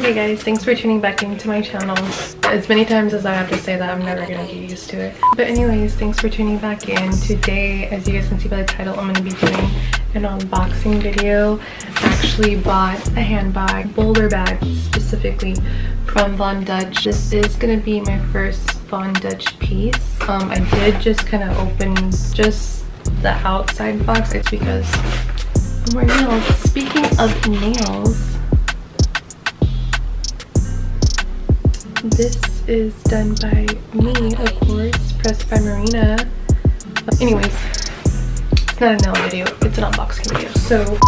guys, thanks for tuning back into my channel. As many times as I have to say that, I'm never gonna get used to it. But anyways, thanks for tuning back in. Today, as you guys can see by the title, I'm gonna be doing an unboxing video. I actually bought a handbag, bowler bag specifically from Von Dutch. This is gonna be my first Von Dutch piece. Um, I did just kind of open just the outside box. It's because I'm wearing nails. Speaking of nails, This is done by me, of course, pressed by Marina. Anyways, it's not a nail video, it's an unboxing video. So.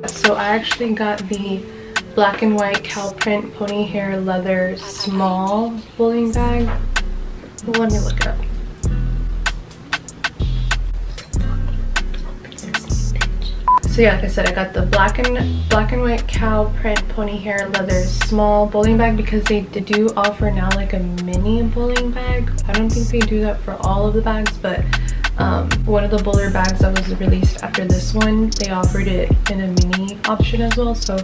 Uh, so I actually got the black and white cow print pony hair leather small bowling bag. Let me look it up. So yeah, like I said, I got the black and black and white cow print pony hair leather small bowling bag because they do offer now like a mini bowling bag. I don't think they do that for all of the bags, but um, one of the bowler bags that was released after this one, they offered it in a mini option as well. So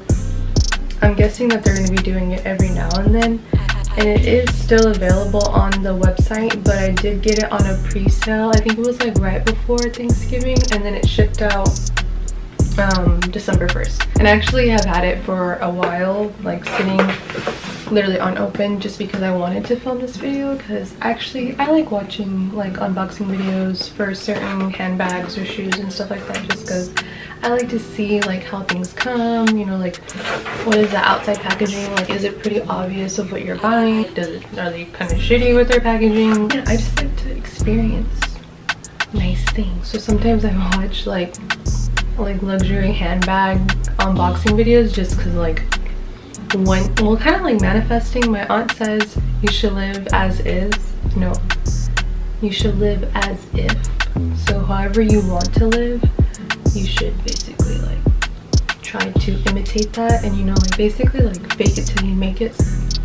I'm guessing that they're going to be doing it every now and then. And it is still available on the website, but I did get it on a pre-sale. I think it was like right before Thanksgiving, and then it shipped out um, December 1st. And I actually have had it for a while, like sitting literally unopened just because I wanted to film this video because actually I like watching like unboxing videos for certain handbags or shoes and stuff like that just because I like to see like how things come, you know, like what is the outside packaging, like is it pretty obvious of what you're buying? Does it, are they kind of shitty with their packaging? Yeah, I just like to experience nice things. So sometimes I watch like like luxury handbag unboxing videos just because like when well kind of like manifesting. My aunt says you should live as is. No. You should live as if. So however you want to live you should basically like try to imitate that and you know like basically like fake it till you make it.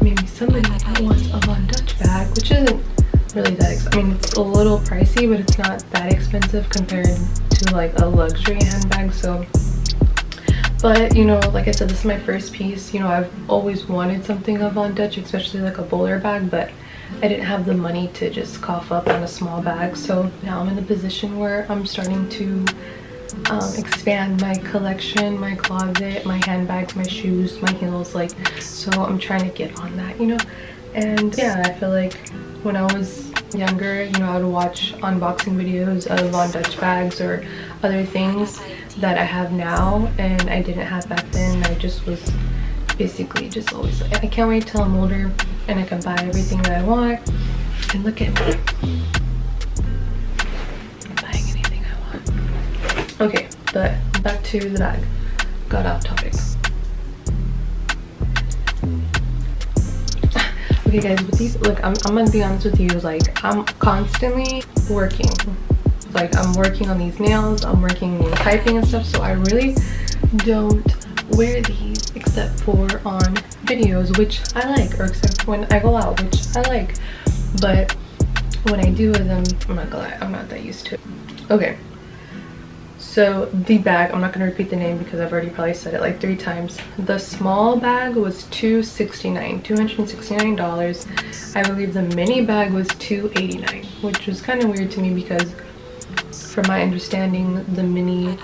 Maybe somebody that wants a Von Dutch bag which isn't really that I mean it's a little pricey but it's not that expensive compared like a luxury handbag so. But you know like I said this is my first piece. You know I've always wanted something of Von Dutch especially like a bowler bag but I didn't have the money to just cough up on a small bag. So now I'm in a position where I'm starting to um, expand my collection, my closet, my handbags, my shoes, my heels, like, so I'm trying to get on that, you know? And yeah, I feel like when I was younger, you know, I would watch unboxing videos of Von Dutch bags or other things that I have now and I didn't have back then. I just was basically just always like, I can't wait till I'm older and I can buy everything that I want. And look at me. Buying anything I want. Okay, but back to the bag. Got off topic. Okay guys, with these, look, I'm, I'm gonna be honest with you, like, I'm constantly working. Like, I'm working on these nails, I'm working typing and stuff, so I really don't wear these except for on videos, which I like, or except when I go out, which I like. But when I do them, I'm not gonna lie I'm not that used to it. Okay, so the bag, I'm not going to repeat the name because I've already probably said it like three times. The small bag was 269, $269. I believe the mini bag was 289, which was kind of weird to me because from my understanding, the mini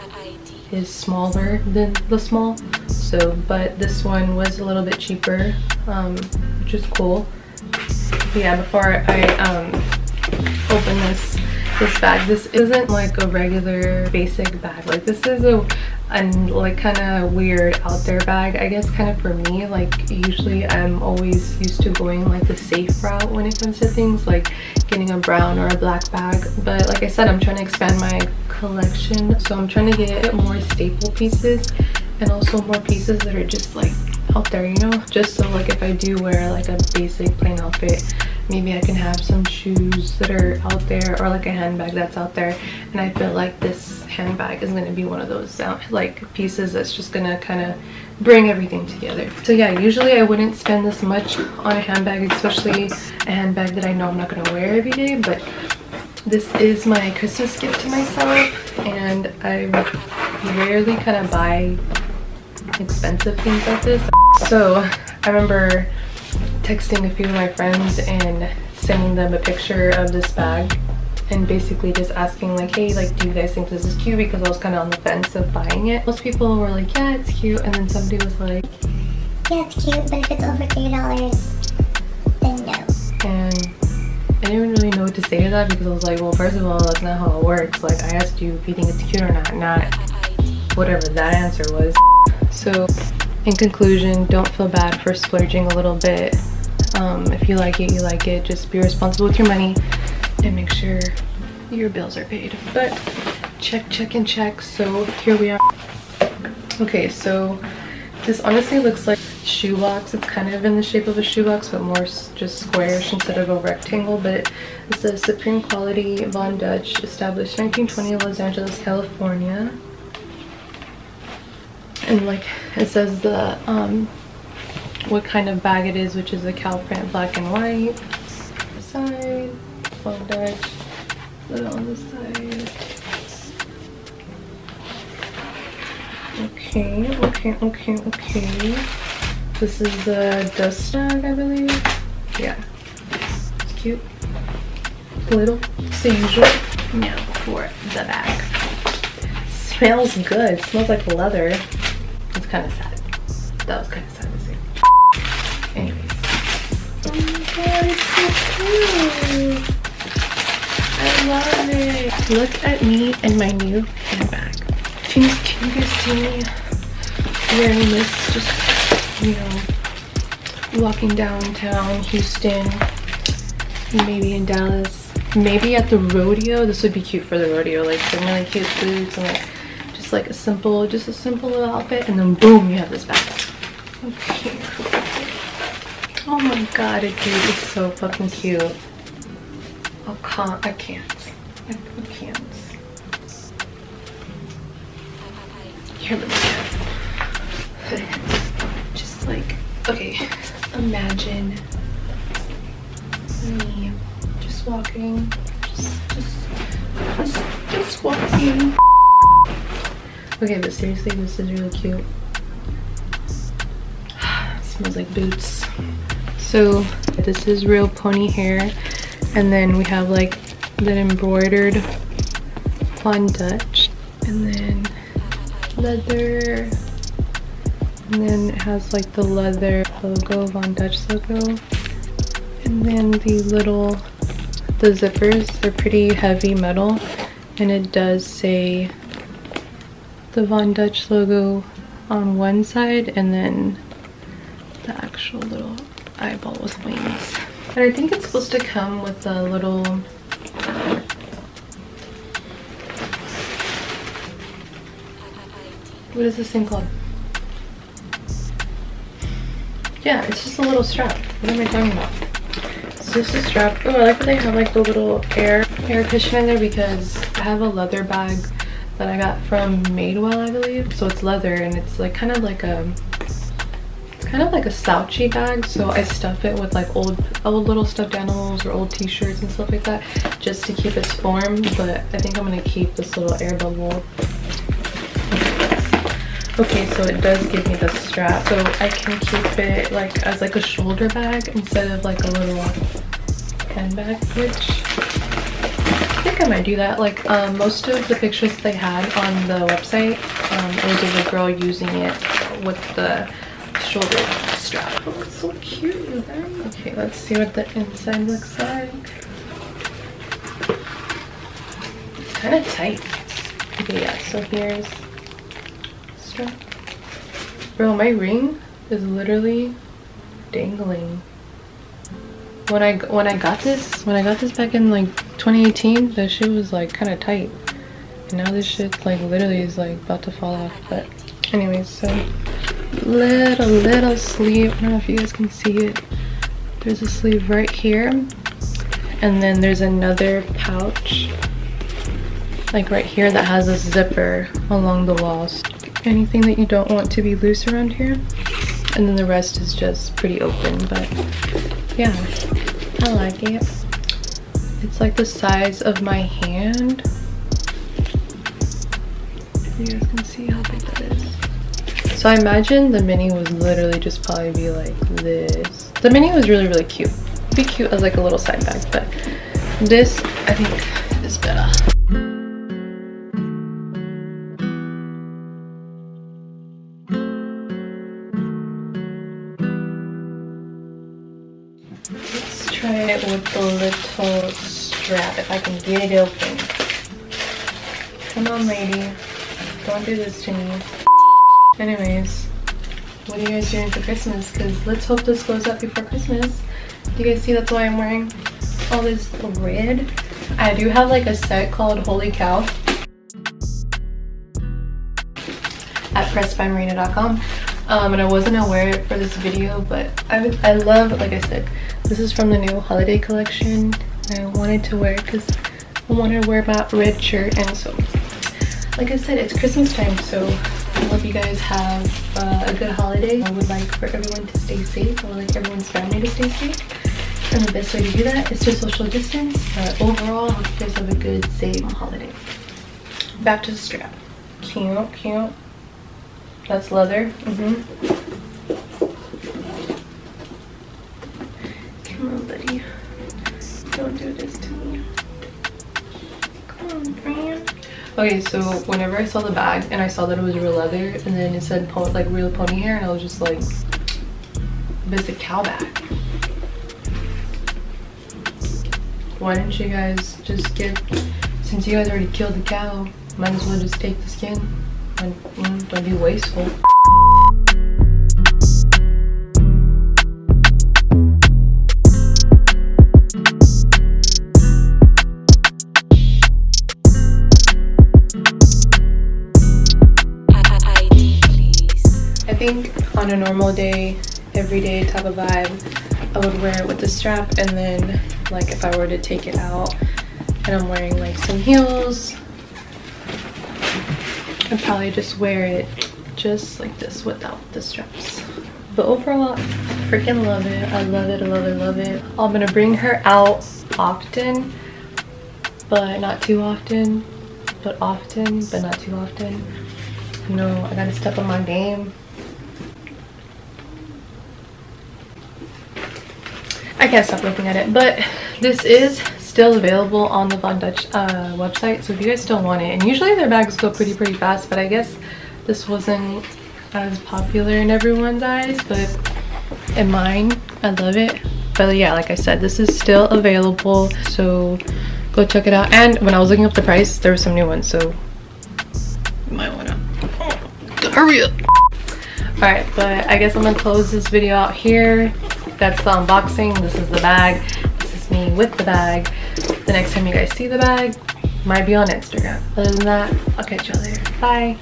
is smaller than the small. So, but this one was a little bit cheaper, um, which is cool. Yeah, before I um, open this, this bag. This isn't like a regular basic bag. Like this is a and like kind of weird out there bag I guess kind of for me like usually I'm always used to going like the safe route when it comes to things like getting a brown or a black bag but like I said I'm trying to expand my collection so I'm trying to get more staple pieces and also more pieces that are just like out there you know just so like if I do wear like a basic plain outfit maybe I can have some shoes that are out there or like a handbag that's out there and I feel like this handbag is going to be one of those uh, like pieces that's just going to kind of bring everything together. So yeah, usually I wouldn't spend this much on a handbag, especially a handbag that I know I'm not gonna wear every day, but this is my Christmas gift to myself and I rarely kind of buy expensive things like this. So I remember texting a few of my friends and sending them a picture of this bag and basically just asking like hey like do you guys think this is cute? Because i was kind of on the fence of buying it. Most people were like yeah it's cute. And then somebody was like yeah it's cute but if it's over three dollars then no. And i didn't really know what to say to that because i was like well first of all that's not how it works. Like i asked you if you think it's cute or not not whatever that answer was. So in conclusion don't feel bad for splurging a little bit. Um, if you like it you like it. Just be responsible with your money and make sure your bills are paid. But check check and check. So here we are. Okay so this honestly looks like shoebox. It's kind of in the shape of a shoebox but more just squarish instead of a rectangle. But it says supreme quality von dutch established 1920 los angeles california and like it says the um what kind of bag it is which is a print black and white. Side Dutch put it on the side okay okay okay okay. This is the dust bag i believe. Yeah. It's cute. Little it's usual now for the bag. Smells good. Smells like leather it's kind of sad that was kind of sad to see anyways oh my god it's so cute I love it. Look at me and my new handbag. Can you, can you guys see me wearing this? Just, you know, walking downtown Houston, maybe in Dallas, maybe at the rodeo. This would be cute for the rodeo, like some really cute boots and like just like a simple, just a simple little outfit, and then boom, you have this bag. Oh my god, it is so fucking cute. I can't. I can't. I, I can't. Here, let me Just like, okay, imagine me just walking, just, just, just, just walking. Okay, but seriously, this is really cute. Smells like boots. So, this is real pony hair. And then we have like the embroidered Von Dutch and then leather. And then it has like the leather logo Von Dutch logo. And then the little the zippers they're pretty heavy metal. And it does say the Von Dutch logo on one side and then the actual little eyeball with wings and I think it's supposed to come with a little what is this thing called? Yeah, it's just a little strap. What am I talking about? It's just a strap. Oh, I like that they have like the little air air cushion in there because I have a leather bag that I got from Madewell, I believe. So it's leather and it's like kind of like a it's kind of like a slouchy bag. So i stuff it with like old old little stuffed animals or old t-shirts and stuff like that just to keep its form but i think i'm gonna keep this little air bubble. Okay so it does give me the strap. So i can keep it like as like a shoulder bag instead of like a little handbag which think i might do that like um, most of the pictures they had on the website um, it was a girl using it with the shoulder strap. Oh, it's so cute, you guys. Okay, let's see what the inside looks like. It's kind of tight. Okay, yeah, so here's strap. Bro, my ring is literally dangling. When I when I got this, when I got this back in like 2018, the shit was like kind of tight. And now this shit like literally is like about to fall off. But anyways, so little little sleeve i don't know if you guys can see it there's a sleeve right here and then there's another pouch like right here that has a zipper along the walls anything that you don't want to be loose around here. And then the rest is just pretty open, but yeah, I like it. It's like the size of my hand. You guys can see how big that is. So I imagine the mini was literally just probably be like this. The mini was really, really cute. Be cute as like a little side bag, but this I think is better. If I can get it open. Come on, lady. Don't do this to me. Anyways, what are you guys doing for Christmas? Because let's hope this goes up before Christmas. Do you guys see that's why I'm wearing all this red? I do have like a set called Holy Cow at pressedbymarina.com. Um, and I wasn't aware for this video, but I, I love, like I said, this is from the new holiday collection. I wanted to wear because I wanted to wear my red shirt and so like I said it's Christmas time so I hope you guys have uh, a good holiday. I would like for everyone to stay safe. I would like everyone's family to stay safe. And the best way to do that is to social distance. But overall, I hope you guys have a good, safe holiday. Back to the strap. Cute, cute. That's leather. Mm -hmm. Come on, buddy. Don't do this to me. Okay, so whenever I saw the bag and I saw that it was real leather and then it said like real pony hair and I was just like, but it's a cow bag. Why didn't you guys just get, since you guys already killed the cow, might as well just take the skin and mm, don't be wasteful. On a normal day, everyday type of vibe, I would wear it with the strap and then like if I were to take it out and I'm wearing like some heels, I'd probably just wear it just like this without the straps. But overall, I freaking love it. I love it, I love it, love it. I'm gonna bring her out often, but not too often, but often, but not too often. You know, I gotta step on my game. I can't stop looking at it but this is still available on the Von Dutch uh, website so if you guys still want it and usually their bags go pretty pretty fast but I guess this wasn't as popular in everyone's eyes but in mine I love it. But yeah like I said this is still available so go check it out. And when I was looking up the price there were some new ones so you might want to oh, hurry up. All right but I guess I'm gonna close this video out here that's the unboxing. This is the bag. This is me with the bag. The next time you guys see the bag, might be on Instagram. Other than that, I'll catch y'all later. Bye.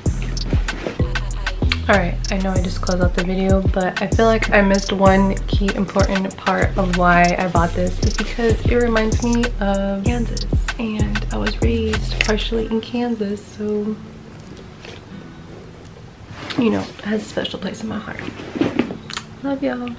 Alright, I know I just closed out the video, but I feel like I missed one key important part of why I bought this is because it reminds me of Kansas. And I was raised partially in Kansas, so you know, it has a special place in my heart. Love y'all.